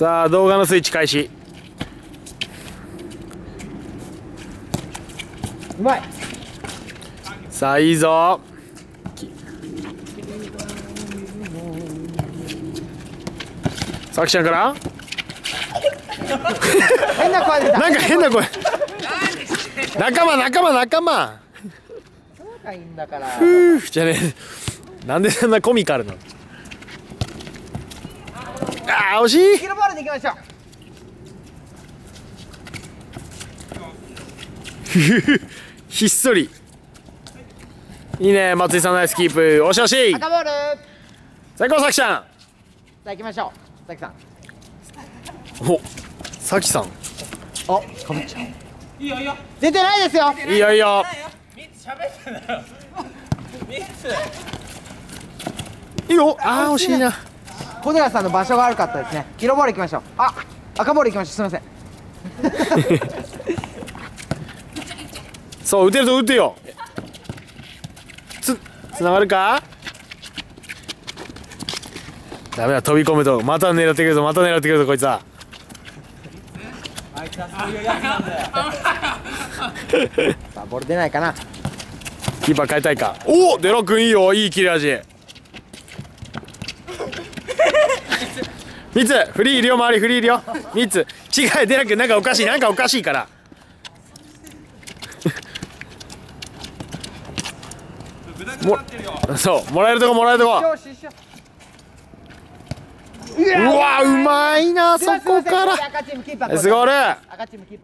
さあ動画のスイッチ開始。うまい。さあいいぞ。さきちゃんから？変な声出た。なんか変な声。仲間仲間仲間。仲いいんだから。ふうじゃねえ。なんでそんなコミカルなの？あー惜しい。キロボールでいきましょう。ひっそり。いいね松井さんナイスキープ。惜しい惜し。い赤ボール。最高さきちゃんさあ行きましょうさきさん。おさきさん。おかぶっちゃう。いいよいいよ。出てないですよ。いいよいいよ。いいよ。あー惜しいな小寺さんの場所が悪かったですね。キロボール行きましょう。あ赤ボール行きましょう。すみません。そう打てると打ってよ。つつながるか？ダメだ飛び込むと。また狙ってくるぞ。また狙ってくるぞこいつは。さあボール出ないかな。キーパー変えたいか。おおデロ君いいよいい切れ味三つ。フリーいるよ周りフリーいるよ三つ違うデラ君なんかおかしい。なんかおかしいから。もそう。もらえるとこもらえるとこ。うわうまいなそこから。赤チー